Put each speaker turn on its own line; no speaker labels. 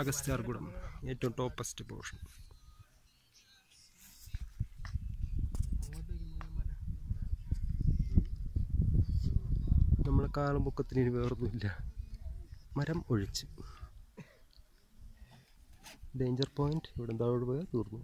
അഗസ്ത്യാർകുടം ഏറ്റവും ടോപ്പസ്റ്റ് പോർഷൻ. നമ്മളെ കാലമ്പൊക്കത്തിന് ഇനി വേറൊന്നുമില്ല. മരം ഒഴിച്ച്. ഡേഞ്ചർ പോയിന്റ് ഇവിടെ എന്താ പോയാൽ തീർന്നു.